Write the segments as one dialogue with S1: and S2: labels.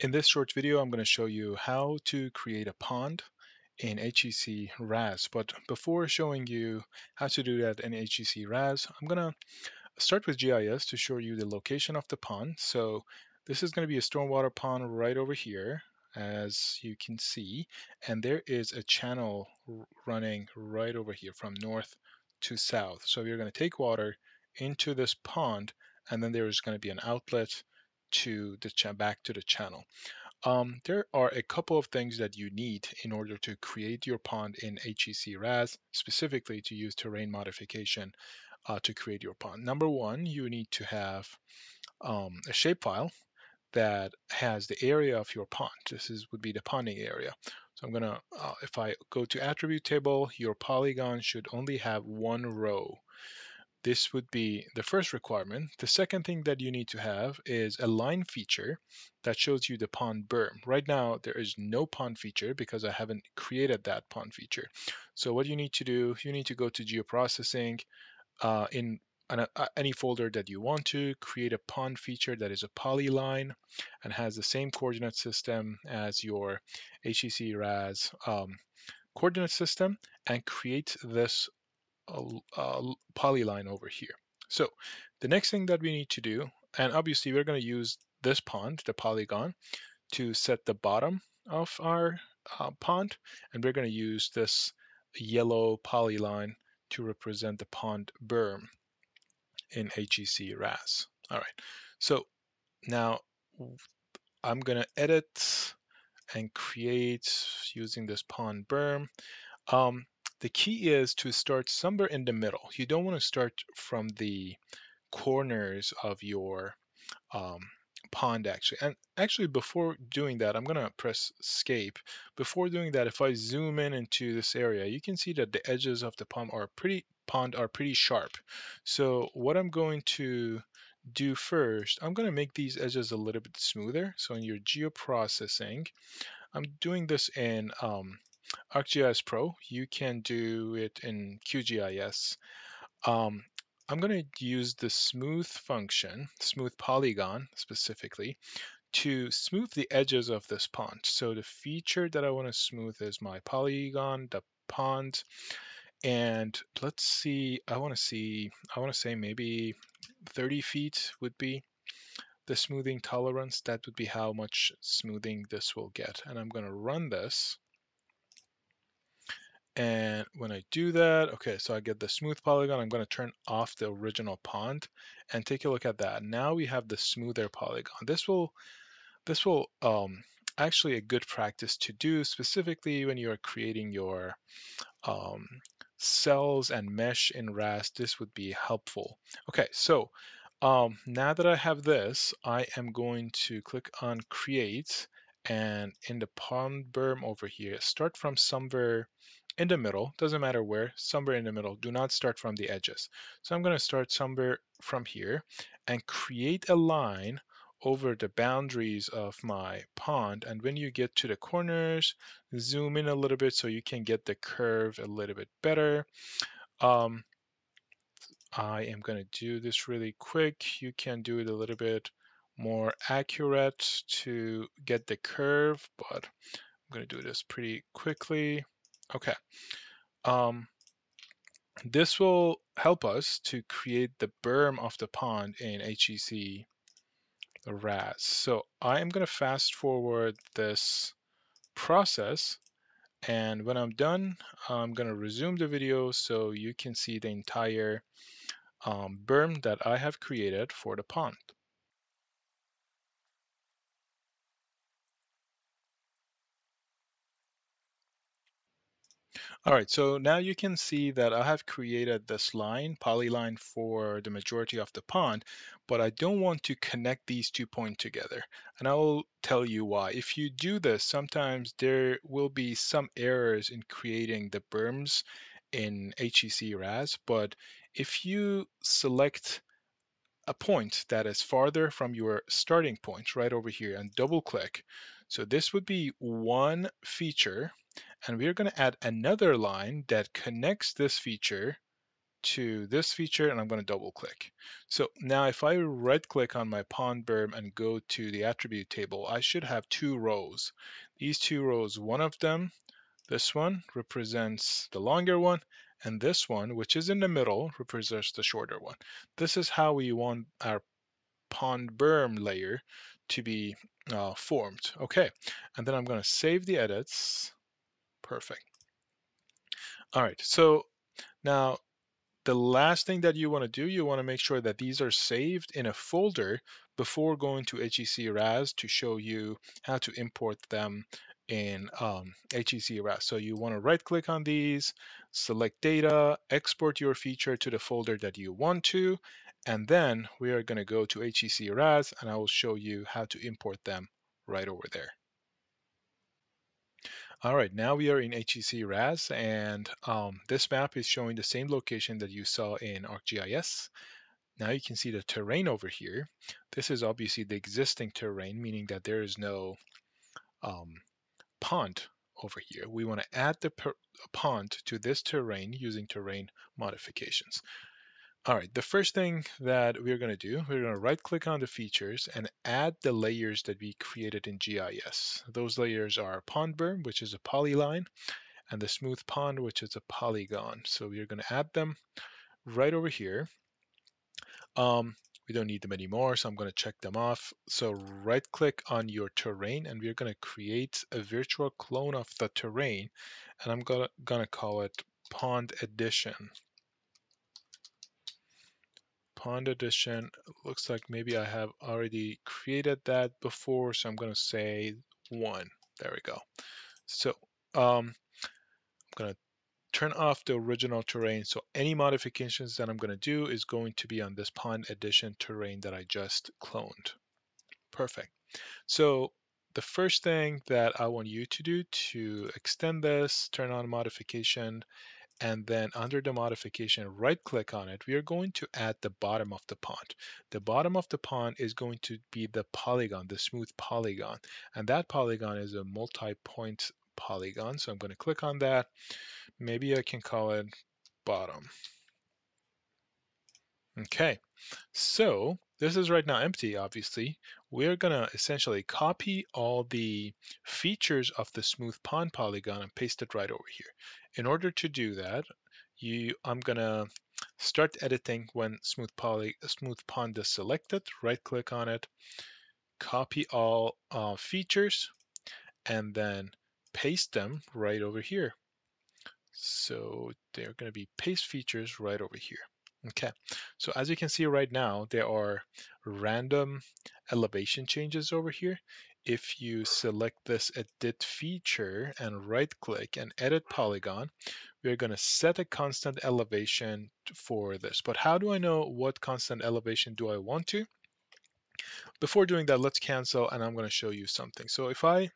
S1: In this short video, I'm going to show you how to create a pond in HEC RAS. But before showing you how to do that in HEC RAS, I'm going to start with GIS to show you the location of the pond. So this is going to be a stormwater pond right over here, as you can see. And there is a channel running right over here from north to south. So you're going to take water into this pond, and then there is going to be an outlet to the back to the channel. Um, there are a couple of things that you need in order to create your pond in HEC RAS, specifically to use terrain modification uh, to create your pond. Number one, you need to have um, a shapefile that has the area of your pond. This is would be the ponding area. So I'm gonna, uh, if I go to attribute table, your polygon should only have one row this would be the first requirement. The second thing that you need to have is a line feature that shows you the pond berm. Right now, there is no pond feature because I haven't created that pond feature. So what you need to do, you need to go to geoprocessing uh, in an, uh, any folder that you want to, create a pond feature that is a polyline and has the same coordinate system as your HEC RAS um, coordinate system and create this a, a polyline over here. So the next thing that we need to do, and obviously we're going to use this pond, the polygon, to set the bottom of our uh, pond, and we're going to use this yellow polyline to represent the pond berm in HEC RAS. All right, so now I'm going to edit and create using this pond berm. Um, the key is to start somewhere in the middle. You don't want to start from the corners of your um, pond actually. And actually before doing that, I'm going to press escape. Before doing that, if I zoom in into this area, you can see that the edges of the pond are pretty pond are pretty sharp. So what I'm going to do first, I'm going to make these edges a little bit smoother. So in your geoprocessing, I'm doing this in um, ArcGIS Pro. You can do it in QGIS. Um, I'm going to use the smooth function, smooth polygon specifically, to smooth the edges of this pond. So the feature that I want to smooth is my polygon, the pond, and let's see, I want to see, I want to say maybe 30 feet would be the smoothing tolerance. That would be how much smoothing this will get. And I'm going to run this. And when I do that, okay, so I get the smooth polygon. I'm going to turn off the original pond and take a look at that. Now we have the smoother polygon. This will, this will um, actually a good practice to do specifically when you are creating your um, cells and mesh in RAS. This would be helpful. Okay, so um, now that I have this, I am going to click on create and in the pond berm over here, start from somewhere in the middle, doesn't matter where, somewhere in the middle. Do not start from the edges. So I'm going to start somewhere from here and create a line over the boundaries of my pond. And when you get to the corners, zoom in a little bit so you can get the curve a little bit better. Um, I am going to do this really quick. You can do it a little bit more accurate to get the curve, but I'm going to do this pretty quickly. Okay. Um, this will help us to create the berm of the pond in HEC RAS. So I am going to fast forward this process. And when I'm done, I'm going to resume the video so you can see the entire um, berm that I have created for the pond. All right, so now you can see that I have created this line, polyline for the majority of the pond, but I don't want to connect these two points together. And I will tell you why. If you do this, sometimes there will be some errors in creating the berms in HEC RAS, but if you select a point that is farther from your starting point right over here and double click. So this would be one feature and we're going to add another line that connects this feature to this feature and I'm going to double click. So now if I right click on my pond berm and go to the attribute table, I should have two rows. These two rows, one of them, this one represents the longer one and this one, which is in the middle, represents the shorter one. This is how we want our pond berm layer to be uh, formed. Okay, and then I'm going to save the edits. Perfect. All right, so now the last thing that you want to do, you want to make sure that these are saved in a folder before going to HEC RAS to show you how to import them in um, HEC RAS. So you want to right click on these, select data, export your feature to the folder that you want to, and then we are going to go to HEC RAS and I will show you how to import them right over there. All right, now we are in HEC RAS, and um, this map is showing the same location that you saw in ArcGIS. Now you can see the terrain over here. This is obviously the existing terrain, meaning that there is no um, pond over here. We want to add the pond to this terrain using terrain modifications. All right, the first thing that we're going to do, we're going to right click on the features and add the layers that we created in GIS. Those layers are pond berm, which is a polyline, and the smooth pond, which is a polygon. So we're going to add them right over here. Um, we don't need them anymore, so I'm going to check them off. So right click on your terrain and we're going to create a virtual clone of the terrain and I'm going to call it pond edition pond edition looks like maybe I have already created that before so I'm gonna say one. There we go. So um, I'm gonna turn off the original terrain. So any modifications that I'm gonna do is going to be on this pond edition terrain that I just cloned. Perfect. So the first thing that I want you to do to extend this turn on modification and then under the modification, right click on it, we are going to add the bottom of the pond. The bottom of the pond is going to be the polygon, the smooth polygon. And that polygon is a multi-point polygon. So I'm going to click on that. Maybe I can call it bottom. Okay, so this is right now empty, obviously. We're gonna essentially copy all the features of the smooth pond polygon and paste it right over here. In order to do that, you, I'm gonna start editing when smooth poly, smooth pond is selected, right click on it, copy all uh, features, and then paste them right over here. So they're gonna be paste features right over here. Okay, so as you can see right now, there are random elevation changes over here. If you select this edit feature and right click and edit polygon, we're going to set a constant elevation for this. But how do I know what constant elevation do I want to? Before doing that, let's cancel and I'm going to show you something. So if I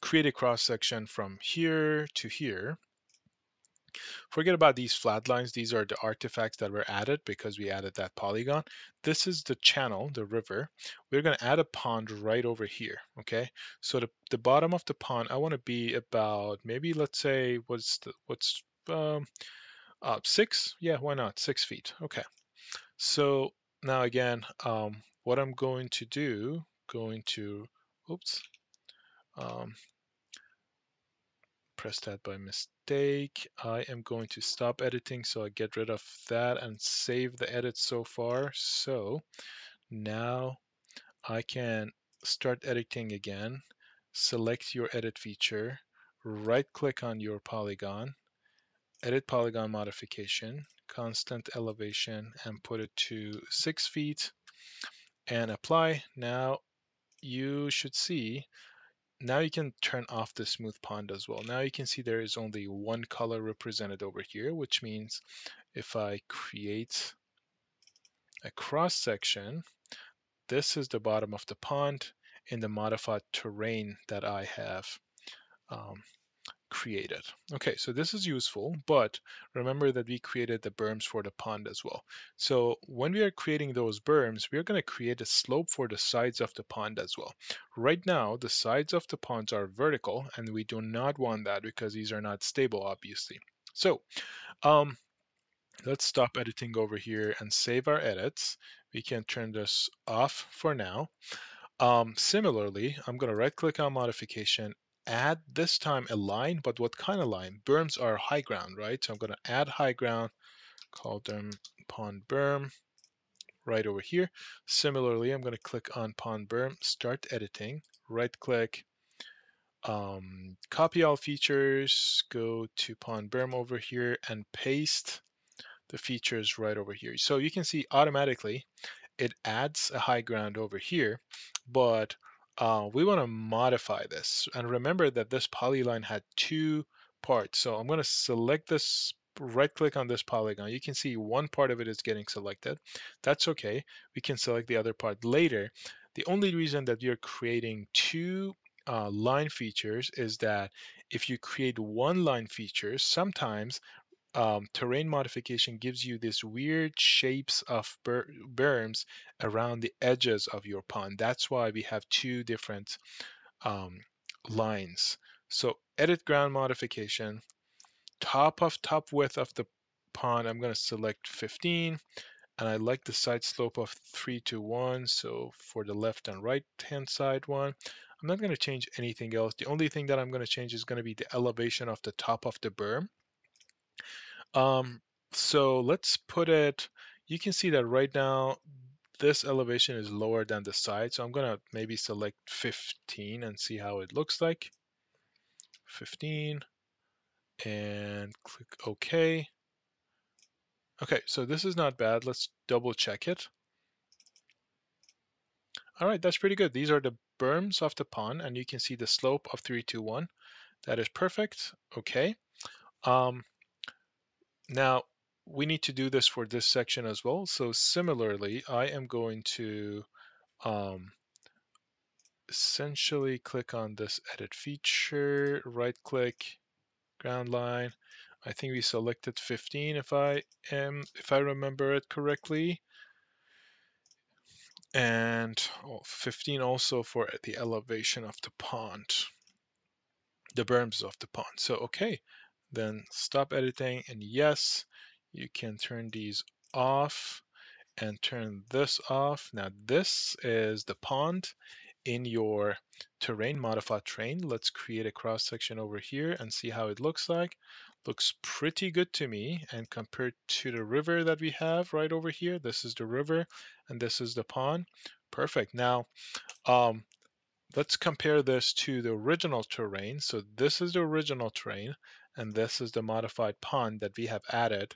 S1: create a cross section from here to here, Forget about these flat lines. These are the artifacts that were added because we added that polygon. This is the channel, the river. We're going to add a pond right over here. Okay. So the, the bottom of the pond, I want to be about maybe let's say what's the, what's um, uh, six? Yeah, why not? Six feet. Okay. So now again, um, what I'm going to do, going to, oops, um, press that by mistake. I am going to stop editing so I get rid of that and save the edit so far. So now I can start editing again, select your edit feature, right click on your polygon, edit polygon modification, constant elevation and put it to six feet and apply. Now you should see now you can turn off the smooth pond as well. Now you can see there is only one color represented over here, which means if I create a cross section, this is the bottom of the pond in the modified terrain that I have um, created. Okay, so this is useful, but remember that we created the berms for the pond as well. So when we are creating those berms, we're going to create a slope for the sides of the pond as well. Right now, the sides of the ponds are vertical, and we do not want that because these are not stable, obviously. So um, Let's stop editing over here and save our edits. We can turn this off for now. Um, similarly, I'm going to right click on modification, add this time a line, but what kind of line? Berms are high ground, right? So I'm going to add high ground, call them pond berm right over here. Similarly, I'm going to click on pond berm, start editing, right click, um, copy all features, go to pond berm over here and paste the features right over here. So you can see automatically it adds a high ground over here, but uh, we want to modify this. And remember that this polyline had two parts. So I'm going to select this, right click on this polygon. You can see one part of it is getting selected. That's okay. We can select the other part later. The only reason that you're creating two uh, line features is that if you create one line feature, sometimes um, terrain modification gives you these weird shapes of ber berms around the edges of your pond. That's why we have two different um, lines. So edit ground modification, top of top width of the pond, I'm going to select 15 and I like the side slope of 3 to 1 so for the left and right hand side one I'm not going to change anything else the only thing that I'm going to change is going to be the elevation of the top of the berm um, so let's put it, you can see that right now, this elevation is lower than the side. So I'm gonna maybe select 15 and see how it looks like. 15 and click OK. Okay, so this is not bad. Let's double check it. All right, that's pretty good. These are the berms of the pond, and you can see the slope of 321. That is perfect. Okay. Um, now, we need to do this for this section as well. So similarly, I am going to um, essentially click on this edit feature, right click, ground line. I think we selected 15 if I am if I remember it correctly. And oh, 15 also for the elevation of the pond, the berms of the pond. So okay, then stop editing and yes, you can turn these off and turn this off. Now this is the pond in your terrain modified terrain. Let's create a cross section over here and see how it looks like. Looks pretty good to me. And compared to the river that we have right over here, this is the river and this is the pond. Perfect. Now, um, let's compare this to the original terrain. So this is the original terrain and this is the modified pond that we have added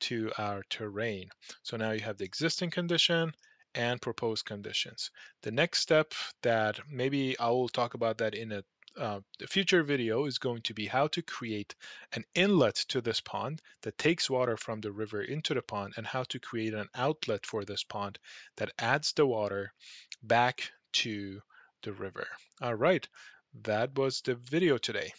S1: to our terrain. So now you have the existing condition and proposed conditions. The next step that maybe I will talk about that in a uh, future video is going to be how to create an inlet to this pond that takes water from the river into the pond and how to create an outlet for this pond that adds the water back to the river. All right, that was the video today.